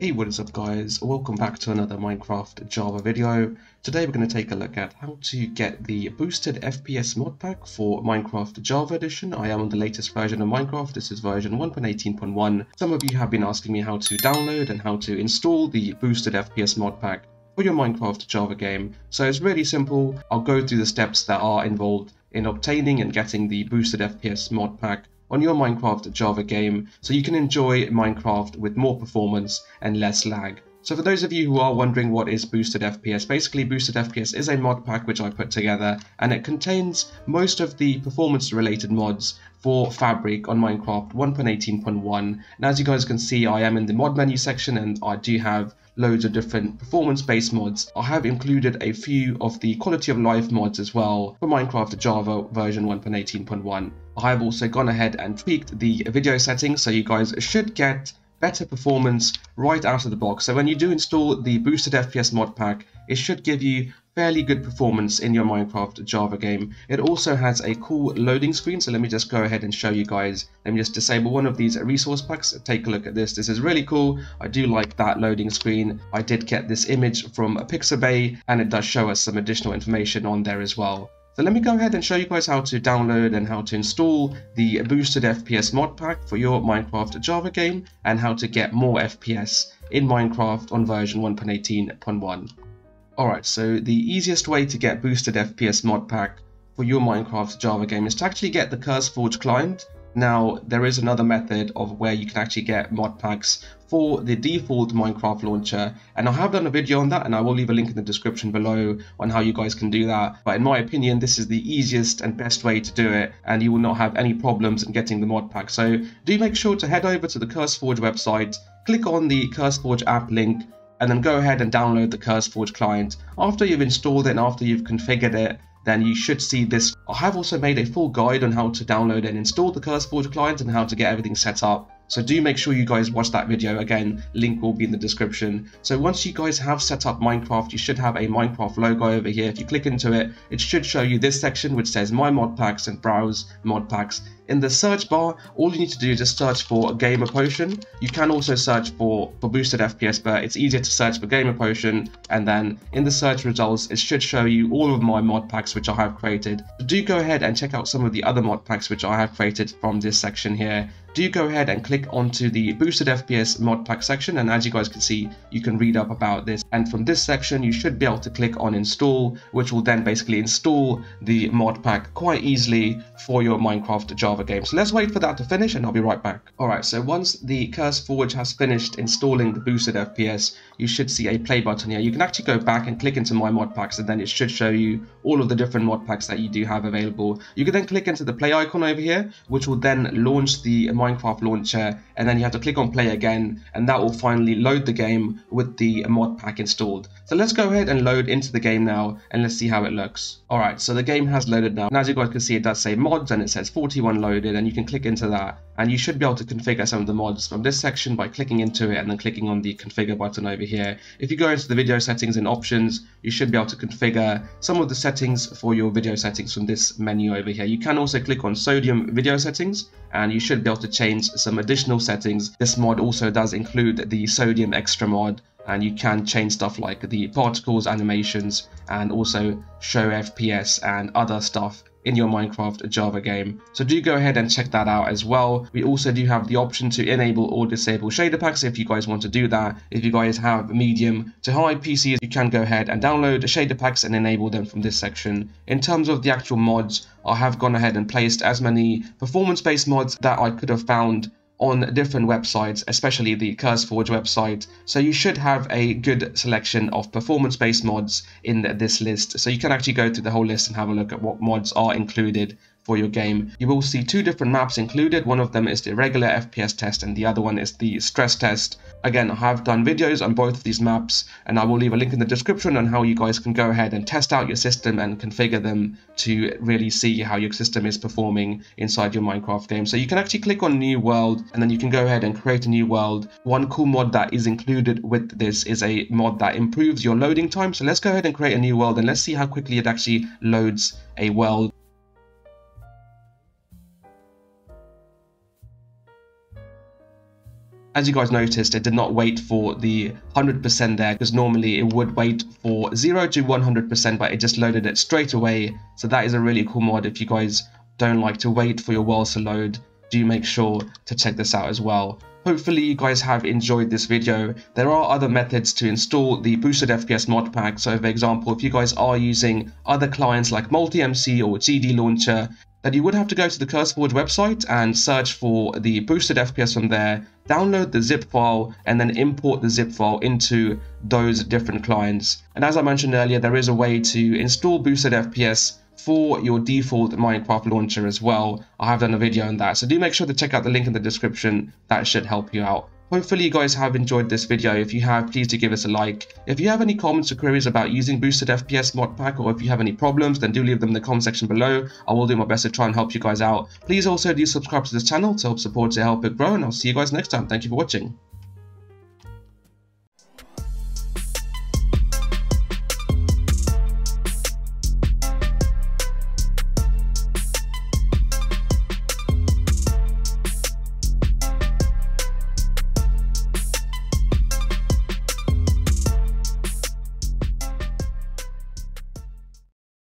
Hey what is up guys, welcome back to another Minecraft Java video. Today we're going to take a look at how to get the boosted FPS mod pack for Minecraft Java edition. I am on the latest version of Minecraft, this is version 1.18.1. Some of you have been asking me how to download and how to install the boosted FPS mod pack for your Minecraft Java game. So it's really simple, I'll go through the steps that are involved in obtaining and getting the boosted FPS mod pack on your Minecraft Java game so you can enjoy Minecraft with more performance and less lag. So for those of you who are wondering what is Boosted FPS, basically Boosted FPS is a mod pack which I put together and it contains most of the performance related mods for Fabric on Minecraft 1.18.1 and as you guys can see I am in the mod menu section and I do have loads of different performance based mods. I have included a few of the quality of life mods as well for Minecraft Java version 1.18.1. I have also gone ahead and tweaked the video settings so you guys should get better performance right out of the box. So when you do install the boosted FPS mod pack, it should give you fairly good performance in your Minecraft Java game. It also has a cool loading screen, so let me just go ahead and show you guys. Let me just disable one of these resource packs. Take a look at this. This is really cool. I do like that loading screen. I did get this image from Pixabay, and it does show us some additional information on there as well. So let me go ahead and show you guys how to download and how to install the boosted FPS mod pack for your Minecraft Java game and how to get more FPS in Minecraft on version 1.18.1. Alright, so the easiest way to get boosted FPS mod pack for your Minecraft Java game is to actually get the CurseForge client. Now, there is another method of where you can actually get mod packs for the default Minecraft launcher, and I have done a video on that, and I will leave a link in the description below on how you guys can do that. But in my opinion, this is the easiest and best way to do it, and you will not have any problems in getting the mod pack. So do make sure to head over to the CurseForge website, click on the CurseForge app link, and then go ahead and download the CurseForge client. After you've installed it and after you've configured it, then you should see this. I have also made a full guide on how to download and install the CurseForge client and how to get everything set up. So do make sure you guys watch that video. Again, link will be in the description. So once you guys have set up Minecraft, you should have a Minecraft logo over here. If you click into it, it should show you this section which says My Mod Packs and Browse Mod Packs. In the search bar, all you need to do is just search for Gamer Potion. You can also search for, for boosted FPS, but it's easier to search for Gamer Potion. And then in the search results, it should show you all of my mod packs which I have created. Do go ahead and check out some of the other mod packs which I have created from this section here do go ahead and click onto the boosted FPS mod pack section and as you guys can see you can read up about this and from this section you should be able to click on install which will then basically install the mod pack quite easily for your Minecraft Java game. So let's wait for that to finish and I'll be right back. Alright so once the CurseForge has finished installing the boosted FPS you should see a play button here. You can actually go back and click into my mod packs and then it should show you all of the different mod packs that you do have available. You can then click into the play icon over here which will then launch the Minecraft launcher and then you have to click on play again and that will finally load the game with the mod pack installed. So let's go ahead and load into the game now and let's see how it looks. Alright, so the game has loaded now. And as you guys can see it does say mods and it says 41 loaded and you can click into that and you should be able to configure some of the mods from this section by clicking into it and then clicking on the configure button over here. If you go into the video settings and options, you should be able to configure some of the settings for your video settings from this menu over here. You can also click on sodium video settings and you should be able to change some additional settings. This mod also does include the sodium extra mod and you can change stuff like the particles animations and also show FPS and other stuff in your Minecraft Java game. So do go ahead and check that out as well. We also do have the option to enable or disable shader packs if you guys want to do that. If you guys have medium to high PCs, you can go ahead and download the shader packs and enable them from this section. In terms of the actual mods, I have gone ahead and placed as many performance-based mods that I could have found on different websites, especially the CurseForge website. So you should have a good selection of performance-based mods in this list. So you can actually go through the whole list and have a look at what mods are included for your game. You will see two different maps included. One of them is the regular FPS test and the other one is the stress test. Again, I have done videos on both of these maps and I will leave a link in the description on how you guys can go ahead and test out your system and configure them to really see how your system is performing inside your Minecraft game. So you can actually click on new world and then you can go ahead and create a new world. One cool mod that is included with this is a mod that improves your loading time. So let's go ahead and create a new world and let's see how quickly it actually loads a world as you guys noticed, it did not wait for the 100% there because normally it would wait for 0 to 100%, but it just loaded it straight away. So that is a really cool mod if you guys don't like to wait for your worlds to load. Do make sure to check this out as well. Hopefully you guys have enjoyed this video. There are other methods to install the boosted FPS mod pack. So for example, if you guys are using other clients like MultiMC or GD Launcher, then you would have to go to the CurseForge website and search for the boosted FPS from there, download the zip file, and then import the zip file into those different clients. And as I mentioned earlier, there is a way to install boosted FPS for your default Minecraft launcher as well. I have done a video on that, so do make sure to check out the link in the description. That should help you out. Hopefully you guys have enjoyed this video. If you have, please do give us a like. If you have any comments or queries about using Boosted FPS mod pack or if you have any problems, then do leave them in the comment section below. I will do my best to try and help you guys out. Please also do subscribe to this channel to help support to help it grow and I'll see you guys next time. Thank you for watching.